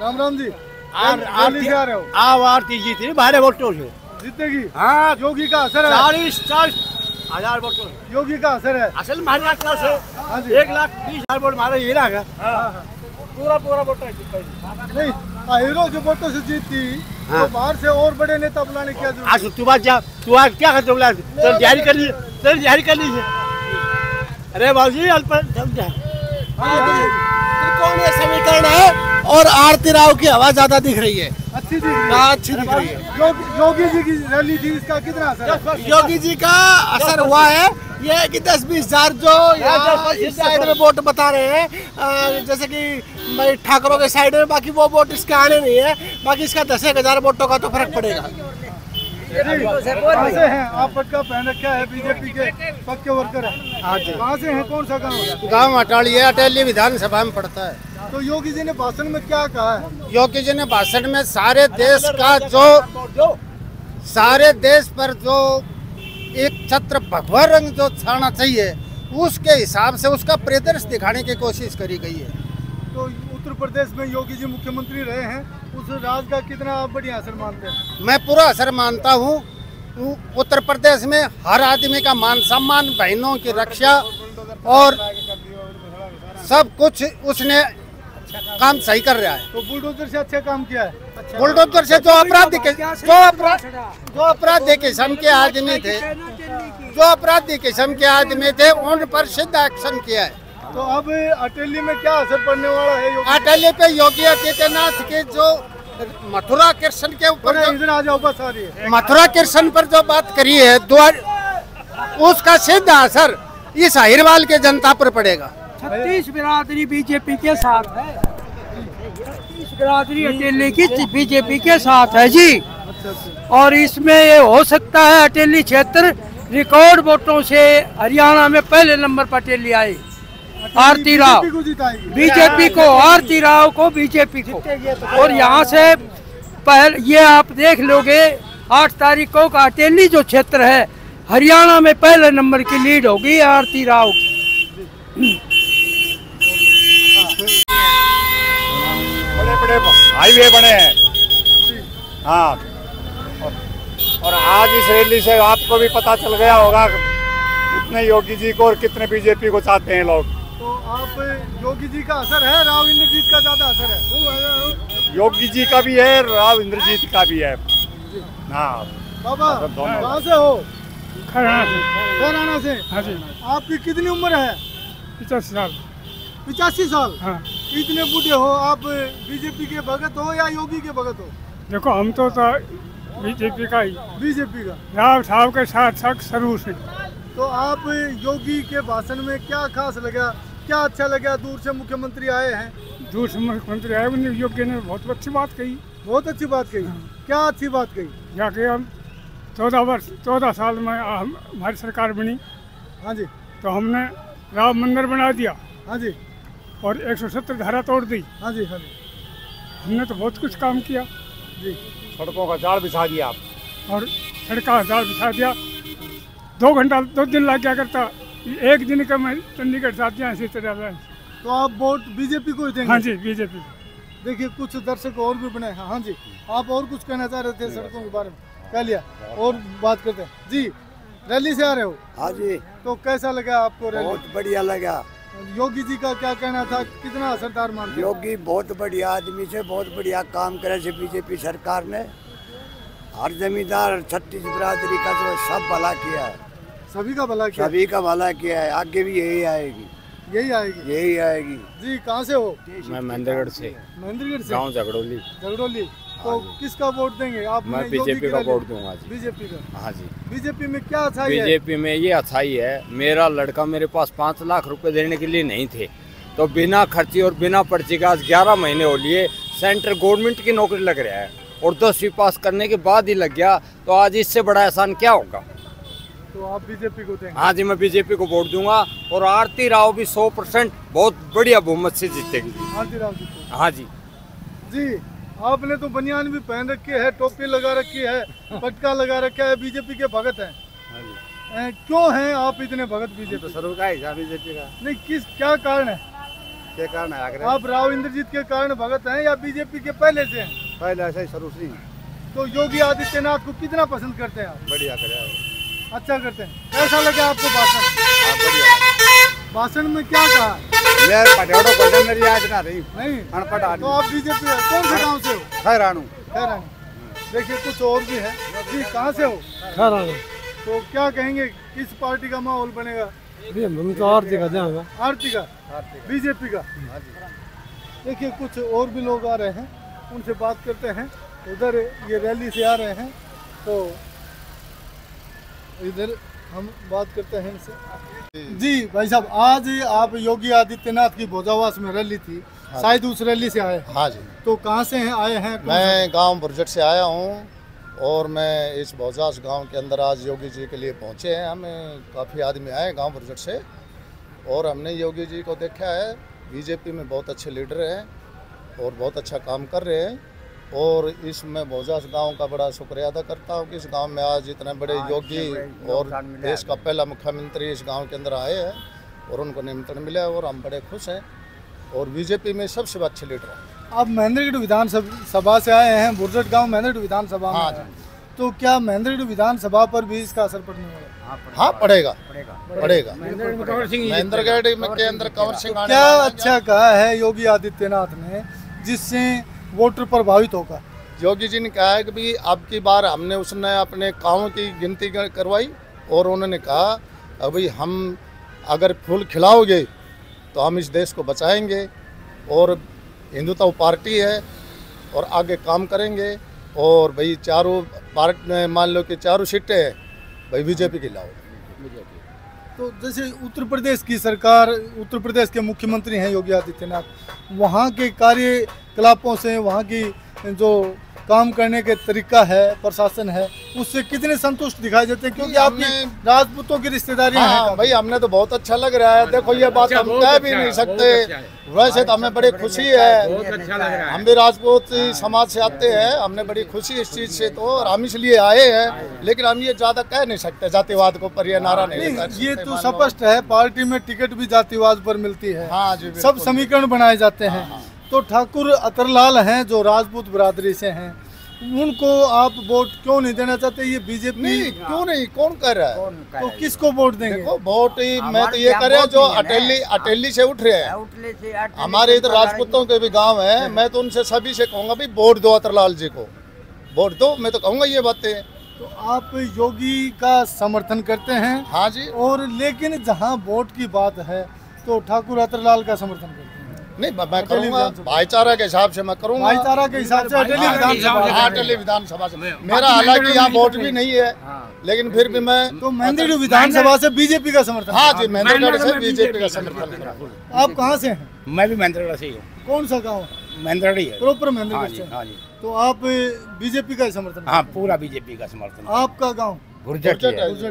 राम राम जी। आर- आरती आ रहे हो? आप आरती जीती भारे वोटों से जीतेगी हाँ। योगी का असर है। चालीस चालीस हज़ार वोटों योगी का असर है। असल महाराष्ट्र से हाँ जी। एक लाख बीस हज़ार वोट मारा ये रहा हाँ, हाँ। पूरा पूरा वोट है नहीं अहिरो जो वोटों से जीती तो हाँ। बाहर से और बड़े नेता बुलाने की क्या ज़रूरत आज तू बात जा तू आज क्या करते बोला तो जारी कर ली तो जारी कर लीजिए अरे अल्प है? हाँ जी, हाँ जी। त्रिकोणीय समीकरण है? और आरती राव की हवा ज़्यादा दिख रही है। अच्छी दिख रही है। अच्छी दिख रही है? योगी योगी जी की रैली थी इसका कितना असर है? योगी जी का असर हुआ है। ये है कि दस बीस हज़ार जो इस साइड में वोट बता रहे हैं। जैसे कि भाई ठाकरों के साइड में बाकी वो वोट इसके आने नहीं है। बाकी इसका दस एक हज़ार वोटों का तो फ़र्क पड़ेगा। कहाँ से हैं? आप पटका पहन रखा है बीजेपी के पक्के वर्कर हैं। कहाँ से हैं? कौन सा गाँव गाँव अटाली है अटेली विधानसभा में पड़ता है। तो योगी जी ने भाषण में क्या कहा है? योगी जी ने भाषण में सारे देश का जो सारे देश पर जो एक छत्र भगवा रंग जो छाना चाहिए उसके हिसाब से उसका प्रदर्श दिखाने की कोशिश करी गई है। तो उत्तर प्रदेश में योगी जी मुख्यमंत्री रहे हैं उस राज का कितना आप बढ़िया असर मानते हैं? मैं पूरा असर मानता हूँ। उत्तर प्रदेश में हर आदमी का मान सम्मान बहनों की रक्षा और सब कुछ उसने काम सही कर रहा है। तो बुलडोजर से अच्छा काम किया है? बुलडोजर से जो अपराधी के जो अपराध जो अपराधी किस्म के आदमी थे जो अपराधी किस्म के आदमी थे उन पर सिद्ध एक्शन किया है। तो अब अटेली में क्या असर पड़ने वाला है? योगी अटली पे योगी आदित्यनाथ के जो मथुरा कृष्ण के ऊपर इधर आ जाओ बस आ रही है। मथुरा कृष्ण पर जो बात करी है द्वार उसका सिद्ध असर इस अहिरवाल के जनता पर पड़ेगा। छत्तीस बिरादरी बीजेपी के साथ है। छत्तीस बिरादरी अटेली की बीजेपी के साथ है जी। और इसमें ये हो सकता है अटेली क्षेत्र रिकॉर्ड वोटों से हरियाणा में पहले नंबर पर अटेली आई। आरती राव। बीजेपी को आरती राव को बीजेपी को। और यहाँ से पहले ये आप देख लोगे आठ तारीख को काटेली जो क्षेत्र है हरियाणा में पहले नंबर की लीड होगी आरती राव बड़े बड़े हाईवे बने हैं। हाँ। और, आज इस रैली से आपको भी पता चल गया होगा कितने योगी जी को और कितने बीजेपी को चाहते हैं लोग। आप योगी जी का असर है राव इंद्रजीत का ज़्यादा असर है? योगी जी का भी है राव इंद्रजीत का भी है। हाँ। बाबा। कहाँ से हो? खराना से। हाँ आपकी कितनी उम्र है? पचास साल। पिचासी साल? हाँ। इतने बूढ़े हो आप बीजेपी के भगत हो या योगी के भगत हो? देखो हम तो, तो बीजेपी का ही। बीजेपी का। राव साहब के साथ साथ शुरू से। तो आप योगी के भाषण में क्या खास लगा? क्या अच्छा लगा? दूर से मुख्यमंत्री आए हैं। दूर से मुख्यमंत्री आए उन्हें योग्य ने बहुत अच्छी बात कही। बहुत अच्छी बात कही। क्या अच्छी बात कही? जाके हम चौदह वर्ष चौदह साल में हम हमारी सरकार बनी। हाँ जी। तो हमने राम मंदिर बना दिया। हाँ जी। और 170 धारा तोड़ दी। हाँ जी हाँ जी। हमने तो बहुत कुछ काम किया। जी। सड़कों का जाल बिछा दिया आप। और सड़का जाल बिछा दिया। दो घंटा दो दिन लग गया करता। एक दिन का मैं चंडीगढ़ साथ यहाँ से चला गया तो आप वोट बीजेपी को ही देंगे? हाँ जी बीजेपी देखिए कुछ दर्शक और भी बने हैं। हाँ जी आप और कुछ कहना चाह रहे थे सड़कों के बारे में? कह लिया और बात करते हैं। जी रैली से आ रहे हो? हाँ जी। तो कैसा लगा आपको रैली? बहुत बढ़िया लगा। योगी जी का क्या कहना था? कितना असरदार मान योगी बहुत बढ़िया आदमी से बहुत बढ़िया काम करे से बीजेपी सरकार ने। हर जमींदार छत्तीस बिरादरी का जो सब भला किया है। सभी का भला किया? सभी का भला किया है। आगे भी यही आएगी। यही आएगी? यही आएगी। जी कहाँ से हो? मैं महेंद्रगढ़ से। महेंद्रगढ़ से? गाँव झगड़ोली झगड़ोली तो किसका वोट देंगे? आप मैं बीजेपी का वोट दूँगा जी। बीजेपी का? हाँ जी। बीजेपी में क्या अच्छाई है? बीजेपी में ये अच्छाई है मेरा लड़का मेरे पास पाँच लाख रुपए देने के लिए नहीं थे। तो बिना खर्ची और बिना पर्ची का आज ग्यारह महीने हो लिए सेंट्रल गवर्नमेंट की नौकरी लग रहा है और दसवीं पास करने के बाद ही लग गया तो आज इससे बड़ा एहसान क्या होगा? तो आप बीजेपी को देंगे? हाँ जी मैं बीजेपी को वोट दूँगा और आरती राव भी सौ परसेंट बहुत बढ़िया बहुमत से जीतेगी। आरती राव जी हाँ जी। जी आपने तो बनियान भी पहन रखी है टोपी लगा रखी है पटका लगा रखा है बीजेपी के भगत हैं। हाँ क्यों हैं आप इतने भगत बीजेपी शुरू का हिसाब बीजेपी का। नहीं किस क्या कारण है? के कारण रहे आप राव इंद्रजीत के कारण भगत हैं या बीजेपी के पहले से हैं? पहले ऐसा ही शुरू से तो योगी आदित्यनाथ को कितना पसंद करते हैं आप? बढ़िया करे अच्छा करते हैं। कैसा लगा आपको भाषण। भाषण में क्या कहा? मैं पटेड़ो को मेरी याद ना रही। नहीं अनपढ़ तो आप बीजेपी कौन से गाँव से हो? खैर आनू देखिए कुछ और भी है। जी कहाँ से हो? तो क्या कहेंगे किस पार्टी का माहौल बनेगा? हम तो आरती का देंगे आरती का? बीजेपी का। देखिए कुछ और भी लोग आ रहे हैं। उनसे बात करते हैं। उधर ये रैली से आ रहे हैं। तो इधर हम बात करते हैं इनसे। जी भाई साहब आज आप योगी आदित्यनाथ की भोजावास में रैली थी। शायद उस रैली से आए हाँ। जी। तो कहाँ से हैं आए हैं? मैं गाँव बुरजट से आया हूँ और मैं इस भौजास गाँव के अंदर आज योगी जी के लिए पहुँचे हैं। हमें काफ़ी आदमी आए गाँव बुरजट से और हमने योगी जी को देखा है। बीजेपी में बहुत अच्छे लीडर हैं और बहुत अच्छा काम कर रहे हैं। और इसमें भौजास गाँव का बड़ा शुक्रिया अदा करता हूँ कि इस गाँव में आज इतने बड़े योगी और देश का पहला मुख्यमंत्री इस गाँव के अंदर आए हैं और उनको निमंत्रण मिला है और हम बड़े खुश हैं और बीजेपी में सबसे अच्छे लीडर हैं। आप महेंद्रगढ़ विधानसभा सभा से आए हैं बुरजट गाँव महेंद्रगढ़ विधानसभा में हाँ है। तो क्या महेंद्रगढ़ विधानसभा पर भी इसका असर पड़ने वाला है? हाँ पड़ेगा। पड़ेगा। महेंद्रगढ़ में के अंदर कंवर सिंह क्या अच्छा कहा है योगी आदित्यनाथ ने जिससे वोटर प्रभावित होगा। योगी जी ने कहा है कि भी अब की बार हमने उसने अपने गाँव की गिनती करवाई और उन्होंने कहा अभी हम अगर फूल खिलाओगे तो हम इस देश को बचाएँगे और हिंदुत्व पार्टी है और आगे काम करेंगे और भाई चारों पार्ट मान लो कि चारों सीटें हैं भाई बीजेपी की लाओ। तो जैसे उत्तर प्रदेश की सरकार, उत्तर प्रदेश के मुख्यमंत्री हैं योगी आदित्यनाथ, वहाँ के कार्यकलापों से, वहाँ की जो काम करने के तरीका है प्रशासन है उससे कितने संतुष्ट दिखाई देते हैं? क्योंकि आपकी राजपूतों की रिश्तेदारी है हाँ भाई हमने तो बहुत अच्छा लग रहा है। देखो ये बात हम कह भी नहीं सकते। वैसे तो हमें बड़ी खुशी है। हम भी राजपूत समाज से आते हैं। हमने बड़ी खुशी इस चीज़ से तो और हम इसलिए आए हैं। लेकिन हम ये ज़्यादा कह नहीं सकते जातिवाद को पर ये नारा नहीं ये तो स्पष्ट है पार्टी में टिकट भी जातिवाद पर मिलती है। हाँ जी सब समीकरण बनाए जाते हैं। तो ठाकुर अतरलाल हैं जो राजपूत बरादरी से हैं। उनको आप वोट क्यों नहीं देना चाहते? ये बीजेपी नहीं क्यों नहीं? कौन कर रहा है? तो किसको वोट देंगे? देखो वोट ही मैं तो ये कर रहा जो अटेली अटेली से उठ रहे हैं। हमारे इधर राजपूतों के भी गाँव है। मैं तो उनसे सभी से कहूँगा भाई वोट दो अतरलाल जी को। वोट दो मैं तो कहूँगा ये बातें। तो आप योगी का समर्थन करते हैं? हाँ जी। और लेकिन जहाँ वोट की बात है तो ठाकुर अतरलाल का समर्थन करते हैं। नहीं मैं- करूँगा। भाईचारा के हिसाब से मैं करूँगा। भाईचारा के हिसाब से अटेली विधानसभा। हाँ, अटेली विधानसभा से। मेरा हालाँकि यहाँ वोट भी नहीं है लेकिन फिर भी मैं तो महेंद्रगढ़ विधानसभा से बीजेपी का समर्थन हाँ जी महेंद्रगढ़ से बीजेपी का समर्थन आप कहाँ से हैं? मैं भी महेंद्रगढ़ से ही हूँ। कौन सा गाँव? महेंद्रगढ़ ही है। प्रॉपर हाँ महेंद्रगढ़ से हाँ जी। तो आप बीजेपी का ही समर्थन हाँ पूरा बीजेपी का समर्थन। आपका गाँव? गुर्जर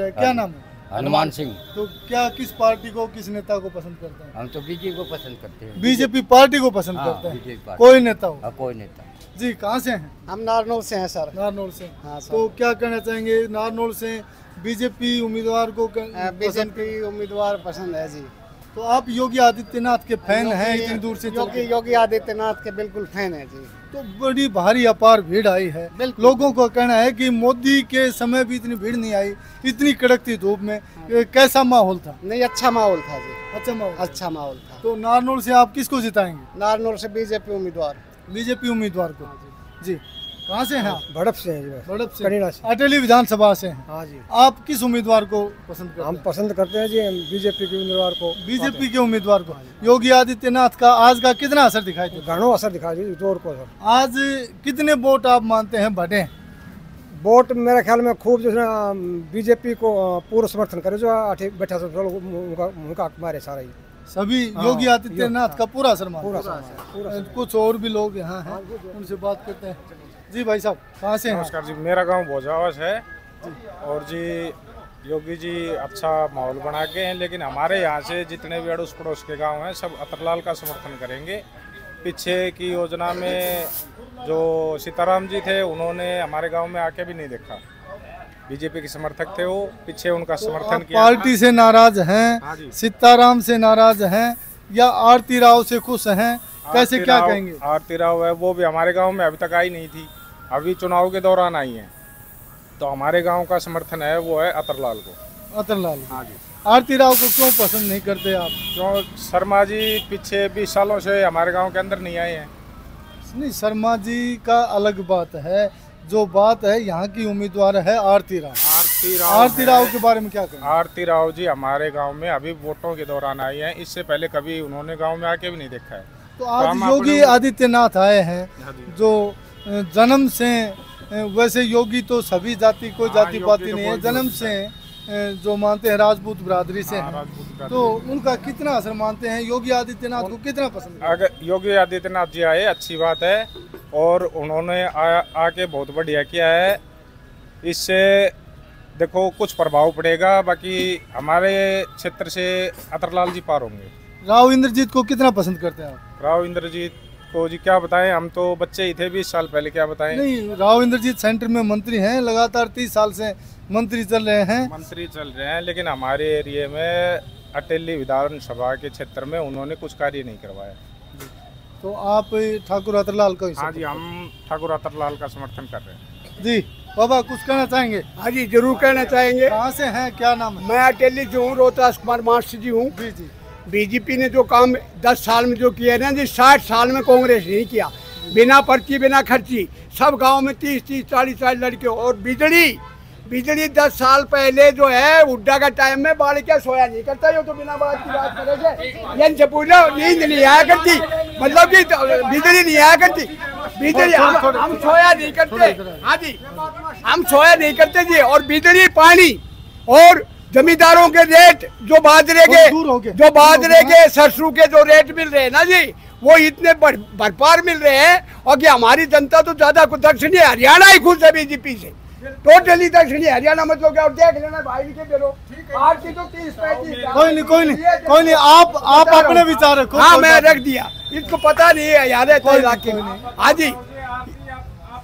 है क्या नाम है? हनुमान सिंह। तो क्या किस पार्टी को किस नेता को पसंद करते हैं? हम तो बीजेपी को पसंद करते हैं। बीजेपी पार्टी को पसंद हाँ, करते हैं? कोई नेता हो? हाँ, कोई नेता। जी कहाँ से हैं? हम नारनौल से हैं सर। नारनौल से। हाँ, सर। तो क्या कहना चाहेंगे? नारनौल से बीजेपी उम्मीदवार को बीजेपी उम्मीदवार पसंद है जी। तो आप योगी आदित्यनाथ के फ़ैन हैं इतनी दूर से योगी के। योगी आदित्यनाथ के बिल्कुल फ़ैन है जी। तो बड़ी भारी अपार भीड़ आई है। लोगों का कहना है कि मोदी के समय भी इतनी भीड़ नहीं आई इतनी कड़कती धूप में। ये कैसा माहौल था? नहीं अच्छा माहौल था जी। अच्छा माहौल अच्छा माहौल था। तो नारनौल से आप किसको जिताएँगे? नारनौल से बीजेपी उम्मीदवार। बीजेपी उम्मीदवार को। जी। कहाँ से हैं आप? भड़प से हैं बड़प से। करीना से। अटेली विधानसभा से हैं। हाँ जी। आप किस उम्मीदवार को पसंद करते हम पसंद करते हैं जी बीजेपी के उम्मीदवार को। बीजेपी के उम्मीदवार को। योगी आदित्यनाथ का आज का कितना असर दिखाई देता घणो असर दिखा जी ज़ोर को सर। आज कितने वोट आप मानते हैं बढ़े वोट मेरे ख्याल में खूब जो है बीजेपी को अ, पूरा समर्थन करे जो बैठा उनका मारे सारा ही। सभी हाँ, योगी आदित्यनाथ का पूरा असर पूरा हैं। हाँ, कुछ और भी लोग यहाँ हैं उनसे बात करते हैं। जी भाई साहब कहाँ से नमस्कार जी मेरा गाँव भोजावस है। और जी योगी जी अच्छा माहौल बना के हैं लेकिन हमारे यहाँ से जितने भी अड़ोस पड़ोस के गाँव हैं सब अतरलाल का समर्थन करेंगे। पीछे की योजना में जो सीताराम जी थे उन्होंने हमारे गाँव में आके भी नहीं देखा। बीजेपी के समर्थक थे वो पीछे उनका समर्थन किया। पार्टी से नाराज़ हैं हाँ सीताराम से नाराज़ हैं या आरती राव से खुश हैं? कैसे क्या कहेंगे? आरती राव है वो भी हमारे गाँव में अभी तक आई नहीं थी। अभी चुनाव के दौरान आई है। तो हमारे गाँव का समर्थन है वो है अतरलाल को। अतरलाल हाँ जी। आरती राव को क्यों पसंद नहीं करते आप? क्यों? शर्मा जी पीछे बीस सालों से हमारे गाँव के अंदर नहीं आए हैं। नहीं शर्मा जी का अलग बात है। जो बात है यहाँ की उम्मीदवार है आरती राव। आरती राव आरती राव के बारे में क्या कहेंगे आरती राव जी हमारे गाँव में अभी वोटों के दौरान आई हैं। इससे पहले कभी उन्होंने गाँव में आके भी नहीं देखा है। तो तो आज योगी आदित्यनाथ आए हैं हाँ जी। जन्म से वैसे योगी तो सभी जाति कोई हाँ, जाति पाति तो नहीं है। जन्म से जो मानते हैं राजपूत बरादरी से। हाँ, हैं तो उनका कितना असर मानते हैं? योगी आदित्यनाथ को कितना पसंद है? अगर योगी आदित्यनाथ जी आए अच्छी बात है और उन्होंने आके बहुत बढ़िया किया है। इससे देखो कुछ प्रभाव पड़ेगा बाकी हमारे क्षेत्र से अतरलाल जी पार होंगे। राव इंद्रजीत को कितना पसंद करते हैं आप? राव इंद्रजीत को जी क्या बताएँ? हम तो बच्चे ही थे बीस साल पहले क्या बताएँ? नहीं राव इंद्रजीत सेंटर में मंत्री हैं लगातार तीस साल से मंत्री चल रहे हैं। मंत्री चल रहे हैं लेकिन हमारे एरिए में अटेली विधानसभा के क्षेत्र में उन्होंने कुछ कार्य नहीं करवाया। तो आप ठाकुर अतरलाल को ही जी हम ठाकुर अतरलाल का समर्थन कर रहे हैं। जी बाबा कुछ कहना चाहेंगे? हाँ जी ज़रूर कहना चाहेंगे। कहाँ से हैं? क्या नाम है? मैं अटेली जो हूँ रोहतास कुमार मास्टर जी हूँ। जी जी। बीजेपी ने जो काम 10 साल में जो किया है ना जी 60 साल में कांग्रेस नहीं किया। बिना पर्ची बिना खर्ची सब गाँव में 30 30 40 40 लड़के और बिजली बिजली 10 साल पहले जो है हुड्डा का टाइम में बाल क्या सोया नहीं करता ये तो बिना बात की बात करेंगे ये से पूछो नींद नहीं आया करती। मतलब कि बिजली नहीं आया करती। बिजली हम, हम सोया नहीं करते। हाँ जी हम सोया नहीं करते जी। और बिजली पानी और जमींदारों के रेट जो बाजरे के जो बाजरे के सरसों के जो रेट मिल रहे हैं ना जी वो इतने भरपार मिल रहे हैं और कि हमारी जनता तो ज़्यादा कुछ दक्षिणी हरियाणा ही खुश है बीजेपी से। टोटली दक्षिणी हरियाणा मतलब क्या और देख लेना भाई के बेरो आरती तो तीस पैंतीस कोई नहीं कोई नहीं कोई नहीं आप आप अपने विचार रखो हाँ मैं रख दिया। इसको पता नहीं है यार है इलाके में हाँ जी।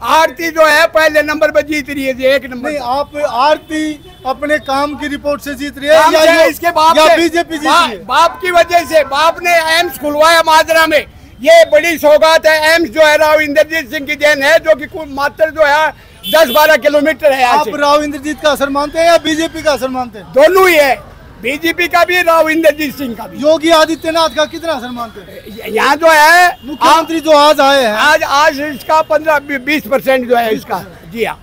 आरती जो है पहले नंबर पे जीत रही है एक नंबर नहीं आप आरती अपने काम की रिपोर्ट से जीत रही है या इसके बाप या बीजेपी जीत रही है? बाप की वजह से बाप ने एम्स खुलवाया माजरा में। ये बड़ी सौगात है एम्स जो है राव इंद्रजीत सिंह की देन है जो की मात्र जो है दस बारह किलोमीटर है आप राव इंद्रजीत का असर मानते हैं या बीजेपी का असर मानते हैं? दोनों ही है। बीजेपी का भी राव इंद्रजीत सिंह का भी। योगी आदित्यनाथ का कितना असर मानते हैं? यहाँ जो है मुख्यमंत्री जो आज आए हैं। आज आज इसका पंद्रह बीस परसेंट जो है इसका। जी हाँ।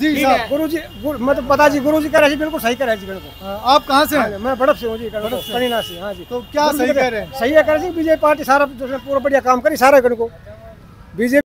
जी साहब। गुरु जी गुरु- मतलब पता जी गुरु जी कह रहे हैं बिल्कुल सही कह रहे हैं जी को हाँ, आप कहाँ से हाँ, हैं मैं बड़प से हूँ जी बड़प से? हाँ जी। तो क्या सही कह रहे हैं। सही है कह रहे हैं जी बीजेपी पार्टी सारा पूरा बढ़िया काम करी सारा को। बीजेपी